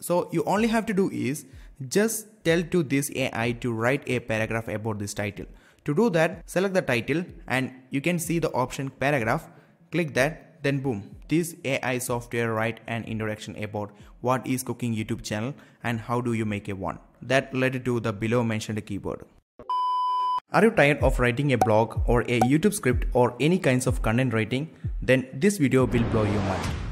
So you only have to do is just tell to this AI to write a paragraph about this title. To do that, select the title and you can see the option paragraph. Click that, then boom, this AI software write an introduction about what is cooking YouTube channel and how do you make a one. That led to the below mentioned keyword. Are you tired of writing a blog or a YouTube script or any kinds of content writing? Then this video will blow your mind.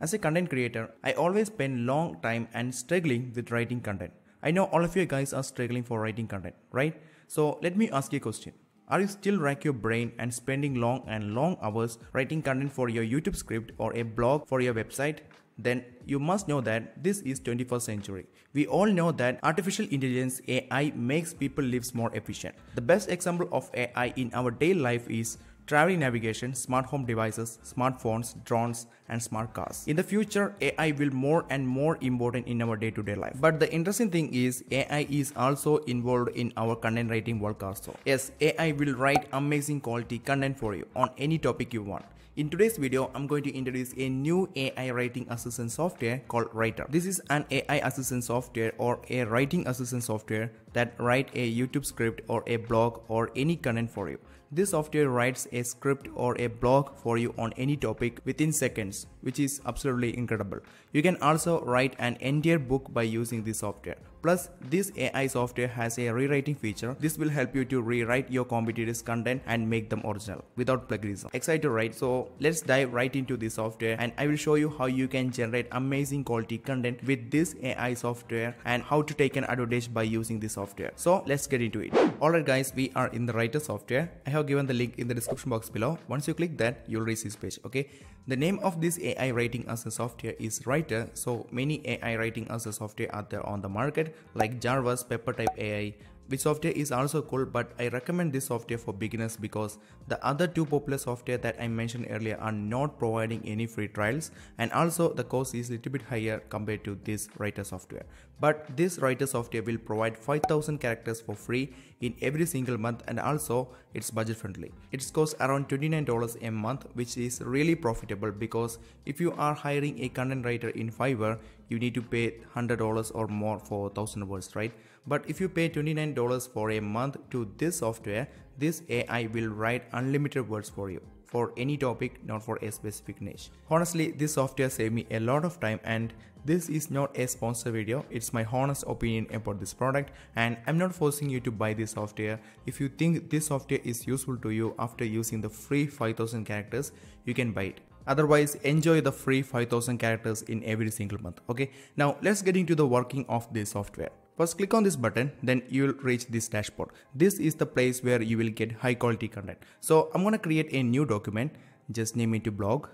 As a content creator, I always spend long time and struggling with writing content. I know all of you guys are struggling for writing content, right? So let me ask you a question. Are you still rack your brain and spending long and long hours writing content for your YouTube script or a blog for your website? Then you must know that this is 21st century. We all know that artificial intelligence AI makes people lives more efficient. The best example of AI in our daily life is traveling navigation, smart home devices, smartphones, drones, and smart cars. In the future, AI will more and more important in our day-to-day life. But the interesting thing is AI is also involved in our content writing work also. Yes, AI will write amazing quality content for you on any topic you want. In today's video, I'm going to introduce a new AI writing assistant software called Rytr. This is an AI assistant software or a writing assistant software that write a YouTube script or a blog or any content for you. This software writes a script or a blog for you on any topic within seconds, which is absolutely incredible. You can also write an entire book by using this software. Plus, this AI software has a rewriting feature. This will help you to rewrite your competitors' content and make them original without plagiarism. Excited, right? So let's dive right into this software and I will show you how you can generate amazing quality content with this AI software and how to take an advantage by using this software. So let's get into it. Alright guys, we are in the Rytr software. I have given the link in the description box below. Once you click that, you'll reach this page. Okay. The name of this AI writing as a software is Rytr. So many AI writing as a software are there on the market like Jarvis, Peppertype AI, which software is also cool but I recommend this software for beginners because the other two popular software that I mentioned earlier are not providing any free trials and also the cost is a little bit higher compared to this Rytr software. But this Rytr software will provide 5000 characters for free in every single month and also it's budget friendly. It costs around $29 a month which is really profitable because if you are hiring a content writer in Fiverr you need to pay $100 or more for 1000 words right but if you pay $29 for a month to this software this AI will write unlimited words for you for any topic not for a specific niche honestly this software saved me a lot of time and this is not a sponsor video it's my honest opinion about this product and i'm not forcing you to buy this software if you think this software is useful to you after using the free 5000 characters you can buy it Otherwise, enjoy the free 5000 characters in every single month. Okay, now let's get into the working of this software. First click on this button, then you'll reach this dashboard. This is the place where you will get high quality content. So I'm gonna create a new document, just name it to blog.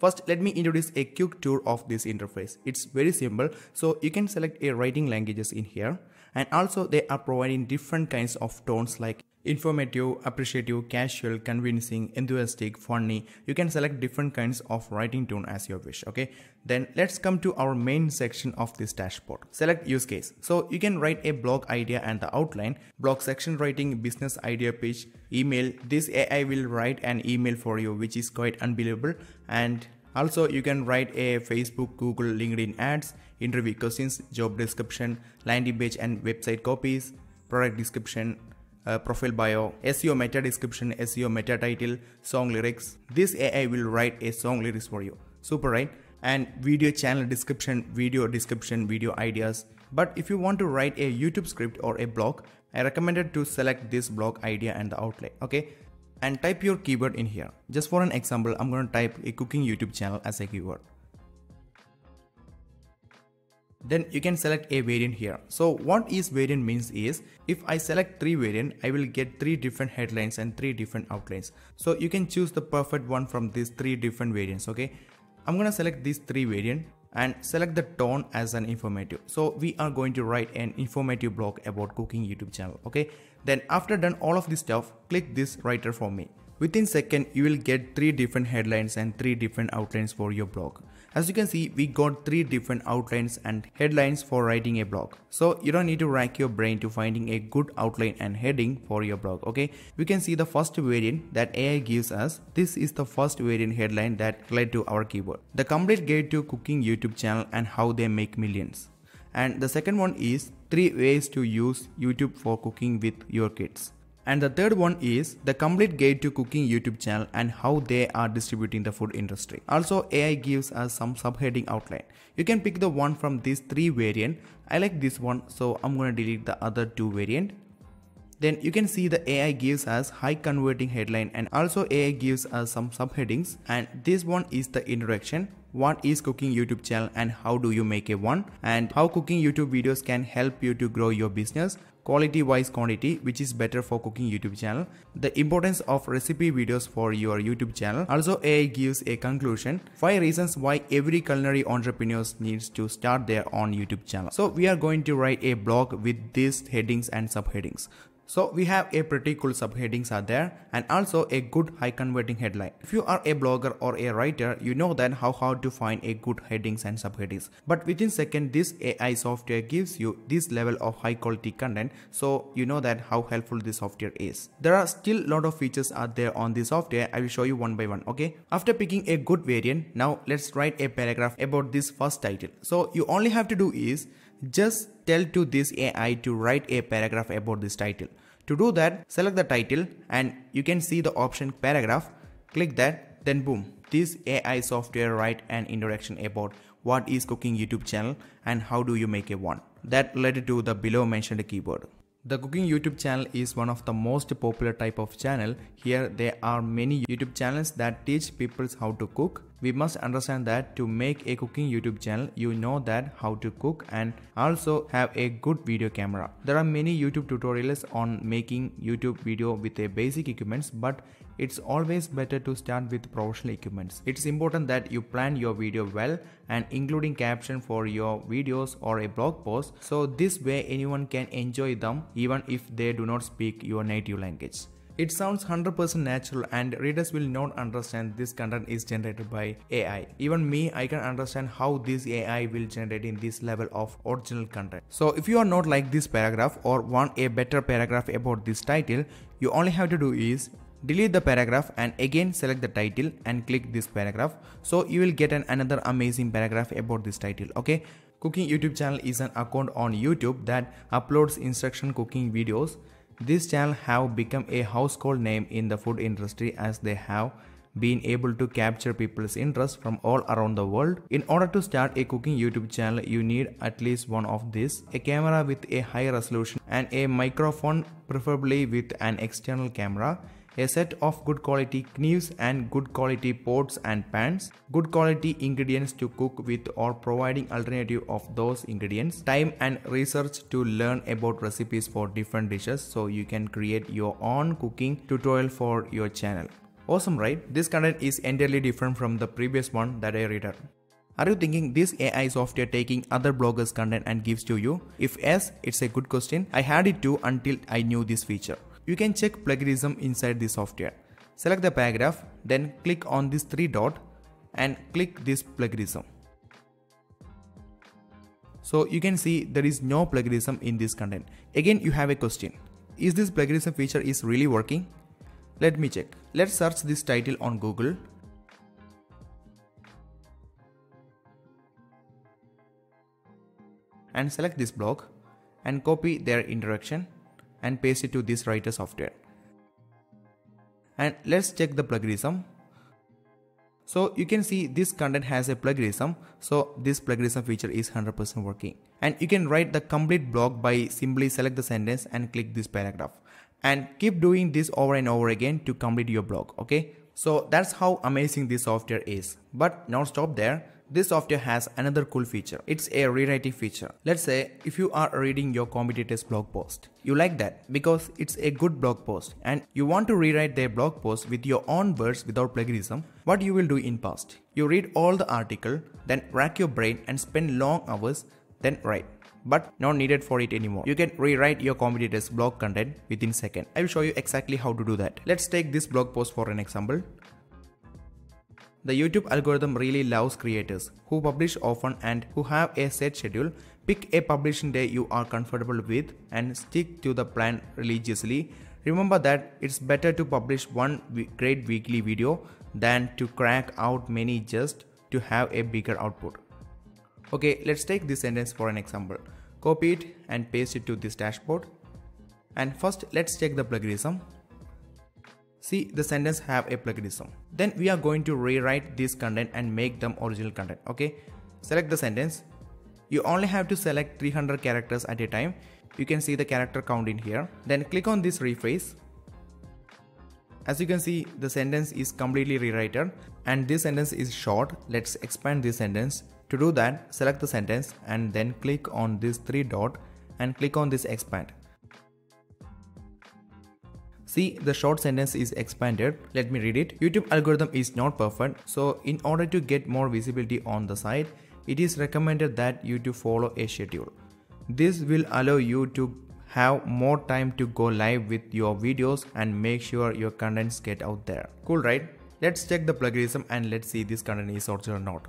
First, let me introduce a quick tour of this interface. It's very simple. So you can select a writing languages in here. And also they are providing different kinds of tones like informative, appreciative, casual, convincing, enthusiastic, funny. You can select different kinds of writing tone as you wish. Okay. Then let's come to our main section of this dashboard. Select use case. So you can write a blog idea and the outline, blog section writing, business idea pitch, email. This AI will write an email for you, which is quite unbelievable. And also you can write a Facebook, Google, LinkedIn ads, interview questions, job description, landing page and website copies, product description, uh, profile bio, SEO meta description, SEO meta title, song lyrics. This AI will write a song lyrics for you. Super, right? And video channel description, video description, video ideas. But if you want to write a YouTube script or a blog, I recommended to select this blog idea and the outline. Okay. And type your keyword in here. Just for an example, I'm going to type a cooking YouTube channel as a keyword then you can select a variant here. So what is variant means is if I select three variant, I will get three different headlines and three different outlines. So you can choose the perfect one from these three different variants. Okay. I'm going to select these three variant and select the tone as an informative. So we are going to write an informative blog about cooking YouTube channel. Okay. Then after done all of this stuff, click this writer for me. Within second, you will get three different headlines and three different outlines for your blog. As you can see, we got three different outlines and headlines for writing a blog. So you don't need to rack your brain to finding a good outline and heading for your blog, okay? We can see the first variant that AI gives us. This is the first variant headline that led to our keyword. The complete guide to cooking YouTube channel and how they make millions. And the second one is 3 ways to use YouTube for cooking with your kids. And the third one is the complete guide to cooking YouTube channel and how they are distributing the food industry. Also AI gives us some subheading outline. You can pick the one from these three variant. I like this one so I'm gonna delete the other two variant. Then you can see the AI gives us high converting headline and also AI gives us some subheadings and this one is the introduction what is cooking YouTube channel and how do you make a one and how cooking YouTube videos can help you to grow your business quality wise quantity which is better for cooking youtube channel. The importance of recipe videos for your youtube channel. Also ai gives a conclusion. Five reasons why every culinary entrepreneurs needs to start their own youtube channel. So we are going to write a blog with these headings and subheadings so we have a pretty cool subheadings are there and also a good high converting headline. If you are a blogger or a writer, you know then how hard to find a good headings and subheadings. But within second, this AI software gives you this level of high quality content. So you know that how helpful this software is. There are still a lot of features out there on this software. I will show you one by one. Okay. After picking a good variant, now let's write a paragraph about this first title. So you only have to do is just tell to this AI to write a paragraph about this title. To do that, select the title and you can see the option paragraph. Click that, then boom. This AI software write an introduction about what is cooking YouTube channel and how do you make a one. That led to the below mentioned keyword. The cooking YouTube channel is one of the most popular type of channel. Here there are many YouTube channels that teach people how to cook. We must understand that to make a cooking YouTube channel, you know that how to cook and also have a good video camera. There are many YouTube tutorials on making YouTube video with a basic equipments but it's always better to start with professional equipments. It's important that you plan your video well and including caption for your videos or a blog post so this way anyone can enjoy them even if they do not speak your native language. It sounds 100% natural and readers will not understand this content is generated by AI. Even me, I can understand how this AI will generate in this level of original content. So if you are not like this paragraph or want a better paragraph about this title, you only have to do is delete the paragraph and again select the title and click this paragraph. So you will get an another amazing paragraph about this title okay? Cooking youtube channel is an account on youtube that uploads instruction cooking videos. This channel have become a household name in the food industry as they have been able to capture people's interest from all around the world. In order to start a cooking YouTube channel, you need at least one of these, a camera with a high resolution and a microphone preferably with an external camera, a set of good quality knives and good quality pots and pans, good quality ingredients to cook with or providing alternative of those ingredients, time and research to learn about recipes for different dishes so you can create your own cooking tutorial for your channel. Awesome right? This content is entirely different from the previous one that I read. Are you thinking this AI software taking other bloggers content and gives to you? If yes, it's a good question. I had it too until I knew this feature. You can check plagiarism inside the software. Select the paragraph, then click on this three dot and click this plagiarism. So you can see there is no plagiarism in this content. Again you have a question. Is this plagiarism feature is really working? Let me check. Let's search this title on Google. And select this blog and copy their introduction and paste it to this Rytr software. And let's check the plagiarism. So you can see this content has a plagiarism. So this plagiarism feature is 100% working. And you can write the complete blog by simply select the sentence and click this paragraph. And keep doing this over and over again to complete your blog. Okay. So that's how amazing this software is. But not stop there this software has another cool feature. It's a rewriting feature. Let's say if you are reading your competitor's blog post. You like that because it's a good blog post and you want to rewrite their blog post with your own words without plagiarism. What you will do in past? You read all the article, then rack your brain and spend long hours, then write but not needed for it anymore. You can rewrite your competitor's blog content within second. I will show you exactly how to do that. Let's take this blog post for an example. The YouTube algorithm really loves creators who publish often and who have a set schedule. Pick a publishing day you are comfortable with and stick to the plan religiously. Remember that it's better to publish one great weekly video than to crank out many just to have a bigger output. Okay, let's take this sentence for an example. Copy it and paste it to this dashboard. And first, let's check the plagiarism. See, the sentence have a plagiarism. Then we are going to rewrite this content and make them original content. Okay, select the sentence. You only have to select 300 characters at a time. You can see the character count in here. Then click on this rephrase. As you can see, the sentence is completely rewritten and this sentence is short. Let's expand this sentence to do that, select the sentence and then click on this three dot and click on this expand. See, the short sentence is expanded. Let me read it. YouTube algorithm is not perfect. So in order to get more visibility on the site, it is recommended that you to follow a schedule. This will allow you to have more time to go live with your videos and make sure your contents get out there. Cool, right? Let's check the plagiarism and let's see this content is original or not.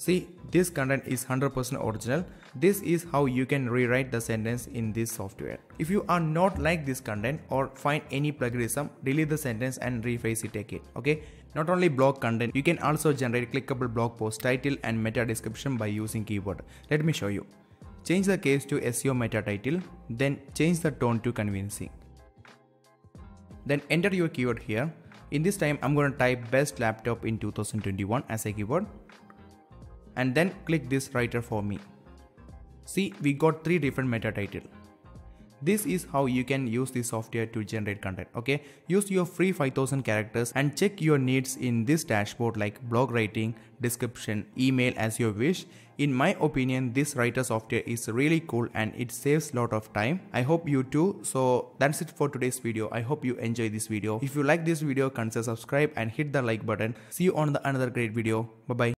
See, this content is 100% original. This is how you can rewrite the sentence in this software. If you are not like this content or find any plagiarism, delete the sentence and rephrase it again. Okay. Not only blog content, you can also generate clickable blog post title and meta description by using keyword. Let me show you. Change the case to SEO meta title, then change the tone to convincing. Then enter your keyword here. In this time, I'm going to type best laptop in 2021 as a keyword and then click this writer for me. See, we got three different meta title. This is how you can use this software to generate content. Okay, use your free 5000 characters and check your needs in this dashboard like blog writing, description, email as you wish. In my opinion, this Rytr software is really cool and it saves lot of time. I hope you too. So that's it for today's video. I hope you enjoy this video. If you like this video, consider subscribe and hit the like button. See you on the another great video. Bye bye.